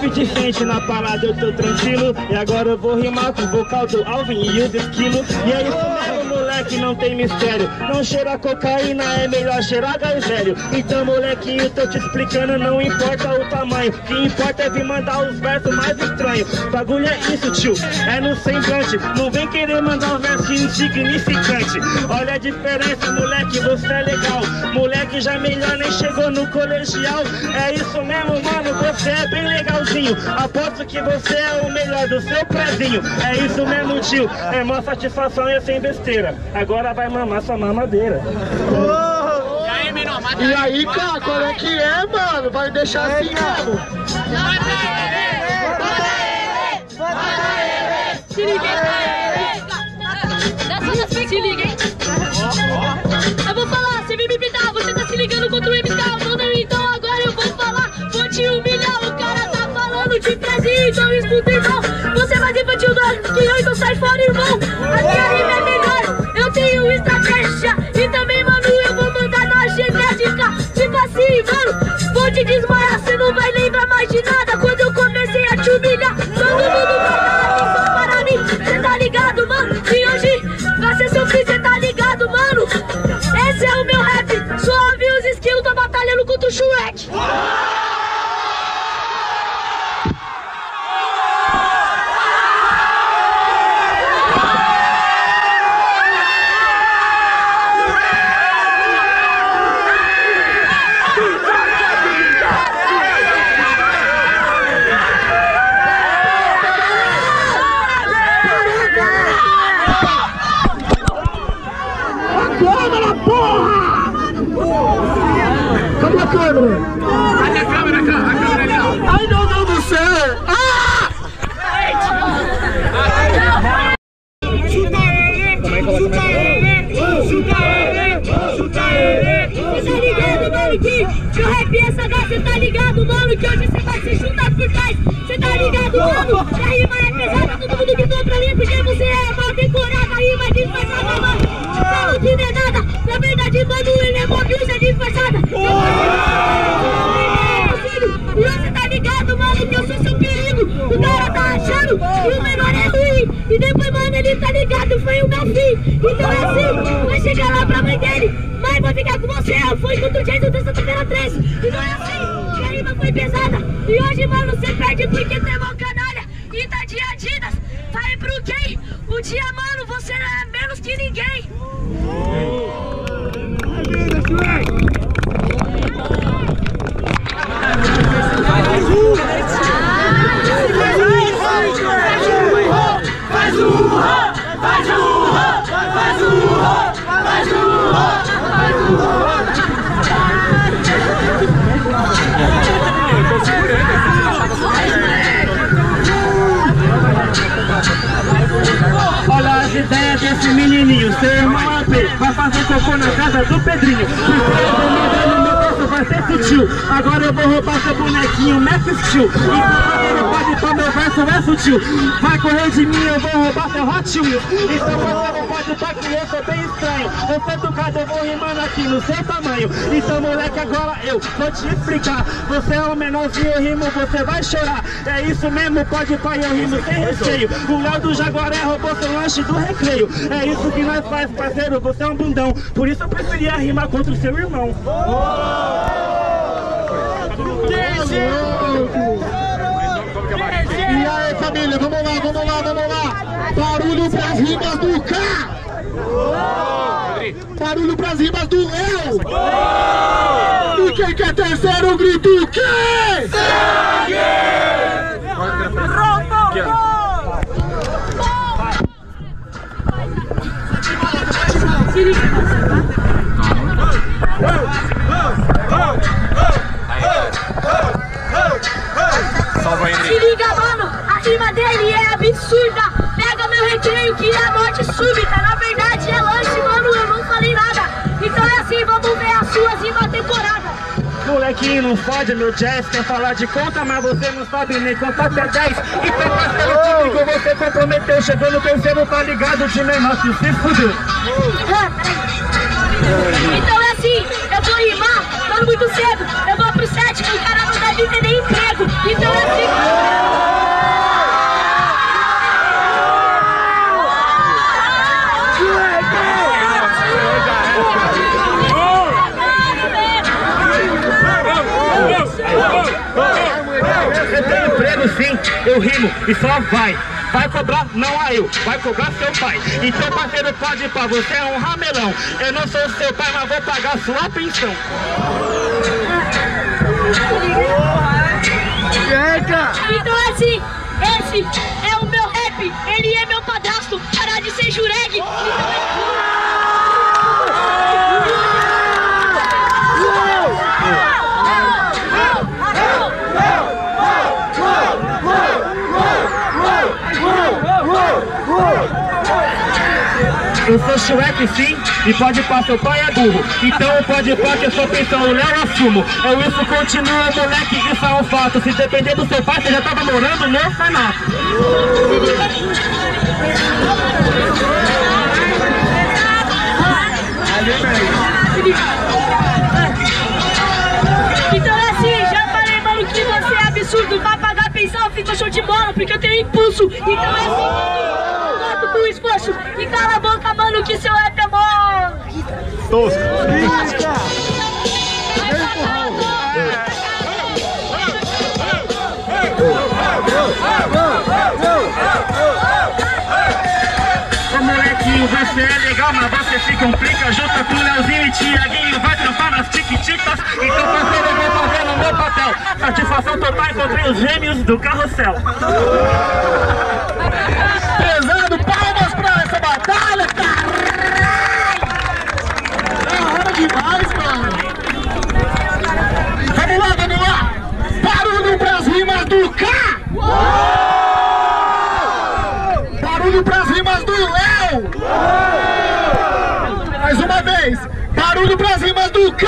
rap diferente na parada, eu tô tranquilo. E agora eu vou rimar com o vocal do Alvin e o Esquilo. E é isso mesmo, moleque, não tem mistério. Não cheira cocaína, é melhor cheirar gás velho. Então, molequinho, tô te explicando, não importa o tamanho. O que importa é vir mandar os versos mais estranhos. Bagulho é isso, tio, é no semblante. Não vem querer mandar um verso insignificante. Olha a diferença, moleque, você é legal. Moleque já melhor nem chegou no colegial. É isso mesmo, mano, você é bem legalzinho. Aposto que você é o melhor do seu prezinho. É isso mesmo, tio. É mó satisfação e é sem besteira. Agora vai mamar sua mamadeira. E aí, cara, qual é que é, mano? Vai deixar assim mesmo? Se liga, hein? Se liga, hein? Eu vou falar, você me imitar, você tá se ligando contra o MK, mano, então agora eu vou falar, vou te humilhar, o cara tá falando de prezinho, então escuta, irmão, você é mais infantil do que eu, então sai fora, irmão, a minha rima te desmaiar, você não vai lembrar mais de nada, quando eu comecei a te humilhar, todo mundo vai dar atenção para mim, cê tá ligado, mano, e hoje vai ser seu fim, cê tá ligado, mano, esse é o meu rap, suave os skills, tô batalhando contra o Shrek. Que se o rap é sagaz, cê tá ligado, mano, que hoje cê vai se juntar por trás. Cê tá ligado, mano, que a rima é pesada, todo mundo gritou pra mim, porque você é mal decorada, a rima é disfarçada, mano. Fala que não é nada, na verdade, mano, ele é mó bicha disfarçada. E você tá ligado, mano, que eu sou seu perigo. O cara tá achando que o menor é ruim. E depois, mano, ele tá ligado, foi o meu fim. Então é assim, vai chegar lá pra mãe dele. Mãe, vou ficar com você. Eu fui contra o Santa-feira 13. Então é assim, que a rima foi pesada. E hoje, mano, você perde porque tem mão canalha. E tá de Adidas. Vai pro quem? O dia, mano, você não é menos que ninguém. Olha menininho, seu irmão AP vai fazer cocô na casa do Pedrinho. Vai ser sutil. Agora eu vou roubar seu bonequinho, Max Steel. Então pode pôr meu verso é sutil. Vai correr de mim, eu vou roubar seu Hot Wheels. Então pode estar que eu sou bem estranho. Eu sou educado, eu vou rimando aqui no seu tamanho. Então moleque, agora eu vou te explicar. Você é o menorzinho, eu rimo, você vai chorar. É isso mesmo, pode pai, eu rimo sem recheio. O Léo do Jaguaré roubou seu lanche do recreio. É isso que nós faz, parceiro, você é um bundão. Por isso eu preferia rimar contra o seu irmão. E aí, família, vamos lá, vamos lá, vamos lá! Barulho pras rimas do K! Barulho pras rimas do Léo! E quem quer terceiro grito o quê? Salva Molequinho, não fode meu jazz, quer falar de conta, mas você não sabe nem contar até 10. Então, parceiro típico, você comprometeu, chegou no terceiro, tá ligado, de menor, se fudeu. Então é assim, eu vou rimar, mano, muito cedo. Eu vou pro sétimo, o cara não deve ter nem emprego. Então é assim. Eu tenho emprego sim, eu rimo e só vai. Vai cobrar, não a eu, vai cobrar seu pai. Então, parceiro, pode ir pra você é um ramelão. Eu não sou seu pai, mas vou pagar sua pensão. Então é assim, esse é o meu rap, ele é meu padrasto, parar de ser jureg. Então é... Eu sou Shrek sim, e pode pá, seu pai é burro. Então pode pá que eu sou pensão, eu não assumo. Eu isso continua, moleque, isso é um fato. Se depender do seu pai, você já tava morando no orfanato. Então é assim, já falei, mano, que você é absurdo. Vai pagar pensão, fica show de bola, porque eu tenho impulso. Então é assim, esforço. E cala a boca, mano, que seu rap é mó. Ô molequinho, você é legal, mas você se complica Junta com o Leozinho e Tiaguinho Vai trampar nas tiquititas. Então parceiro, eu vou fazendo o meu papel. Satisfação total, encontrei os gêmeos do carrossel Pesado, palmas pra essa batalha, caralho! Da hora demais, mano! Vamos lá, vamos lá! Barulho pras rimas do K! Barulho pras rimas do Léo! Vez! Barulho pras rimas do K!